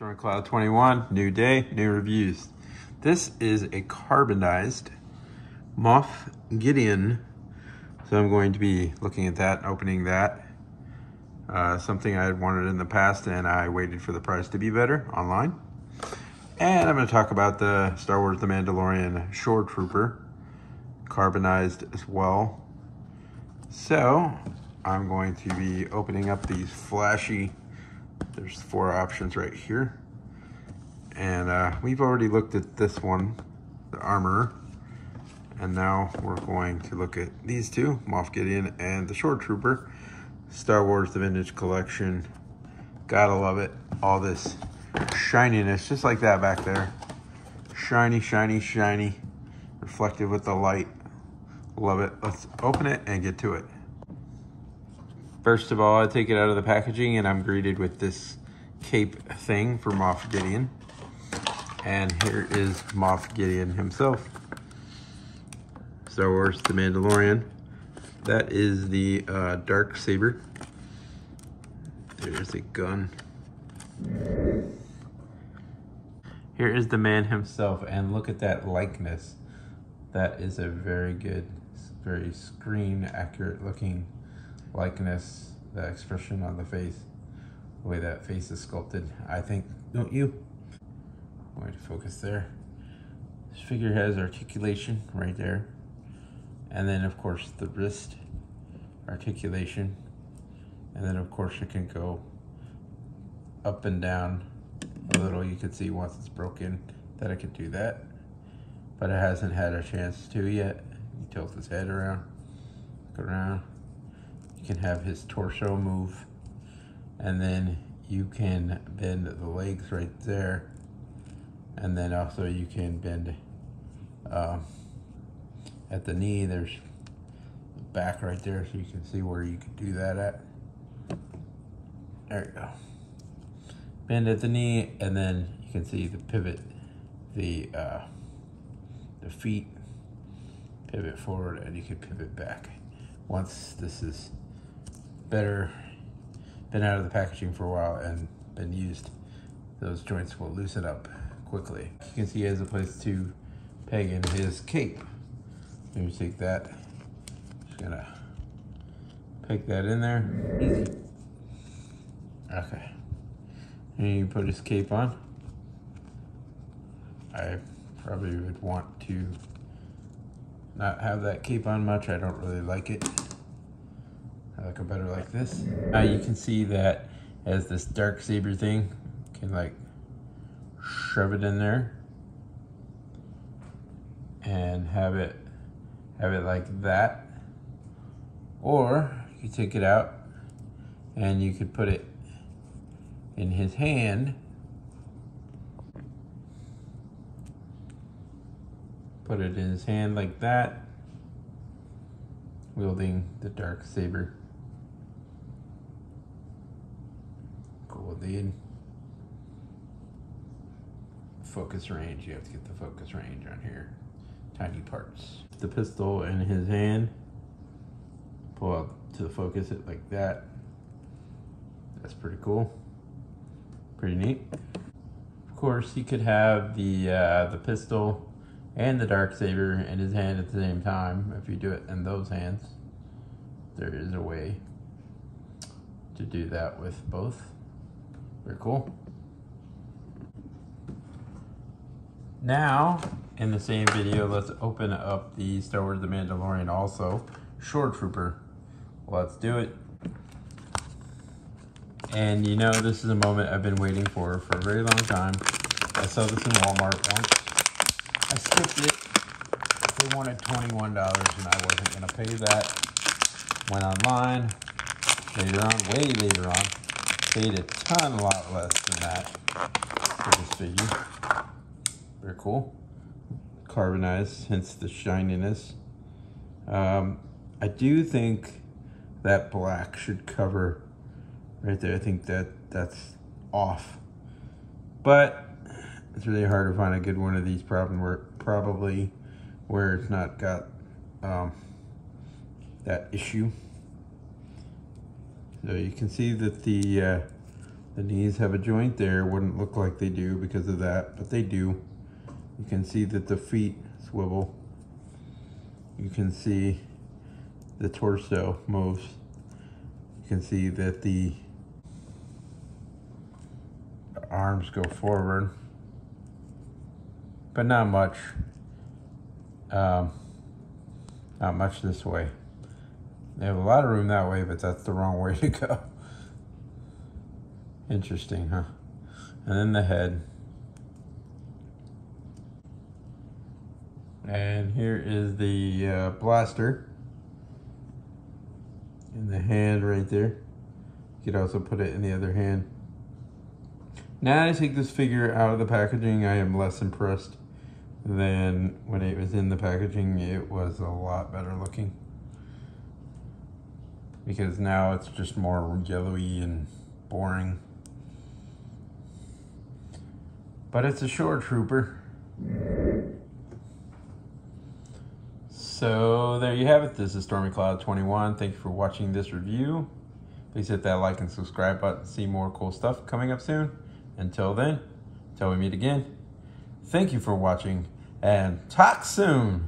Storm Cloud 21, new day, new reviews. This is a carbonized Moff Gideon. So I'm going to be looking at that, opening that. Uh, something I had wanted in the past and I waited for the price to be better online. And I'm going to talk about the Star Wars The Mandalorian Shore Trooper, carbonized as well. So I'm going to be opening up these flashy there's four options right here. And uh, we've already looked at this one, the Armorer. And now we're going to look at these two, Moff Gideon and the Shore Trooper. Star Wars The Vintage Collection. Gotta love it. All this shininess, just like that back there. Shiny, shiny, shiny. Reflective with the light. Love it. Let's open it and get to it. First of all, I take it out of the packaging and I'm greeted with this cape thing for Moff Gideon. And here is Moff Gideon himself. Star Wars The Mandalorian. That is the uh, Dark Saber. There's a gun. Here is the man himself, and look at that likeness. That is a very good, very screen accurate looking likeness, the expression on the face, the way that face is sculpted. I think, don't you? I'm going to focus there. This figure has articulation right there. And then of course the wrist articulation. And then of course it can go up and down a little. You can see once it's broken that it can do that. But it hasn't had a chance to yet. He tilts his head around, look around. You can have his torso move. And then you can bend the legs right there. And then also you can bend uh, at the knee. There's the back right there so you can see where you can do that at. There you go. Bend at the knee and then you can see the pivot, the, uh, the feet pivot forward and you can pivot back. Once this is better, been out of the packaging for a while and been used, those joints will loosen up quickly. You can see he has a place to peg in his cape. Let me take that. Just gonna peg that in there. Easy. Okay. And you put his cape on. I probably would want to not have that cape on much. I don't really like it. It better like this. Now you can see that as this dark saber thing can like shove it in there and have it have it like that. Or you take it out and you could put it in his hand. Put it in his hand like that wielding the dark saber dude focus range. You have to get the focus range on here. Tiny parts. The pistol in his hand. Pull up to focus it like that. That's pretty cool. Pretty neat. Of course he could have the uh, the pistol and the dark saber in his hand at the same time. If you do it in those hands there is a way to do that with both very cool. Now in the same video let's open up the Star Wars The Mandalorian also. Shore Trooper. Let's do it. And you know this is a moment I've been waiting for for a very long time. I saw this in Walmart once. I skipped it. They wanted $21 and I wasn't going to pay that. Went online. Later on, way later on, paid a ton, a lot less than that for this figure. Very cool. Carbonized, hence the shininess. Um, I do think that black should cover right there. I think that that's off. But it's really hard to find a good one of these problem where probably where it's not got um, that issue. So you can see that the uh, The knees have a joint there. Wouldn't look like they do because of that, but they do. You can see that the feet swivel. You can see the torso moves. You can see that the arms go forward, but not much. Um, not much this way. They have a lot of room that way, but that's the wrong way to go. Interesting, huh? And then the head. And here is the uh, blaster. In the hand right there. You could also put it in the other hand. Now I take this figure out of the packaging, I am less impressed than when it was in the packaging. It was a lot better looking. Because now it's just more yellowy and boring. But it's a shore trooper. So there you have it. This is Stormy Cloud 21. Thank you for watching this review. Please hit that like and subscribe button. See more cool stuff coming up soon. Until then, until we meet again, thank you for watching and talk soon.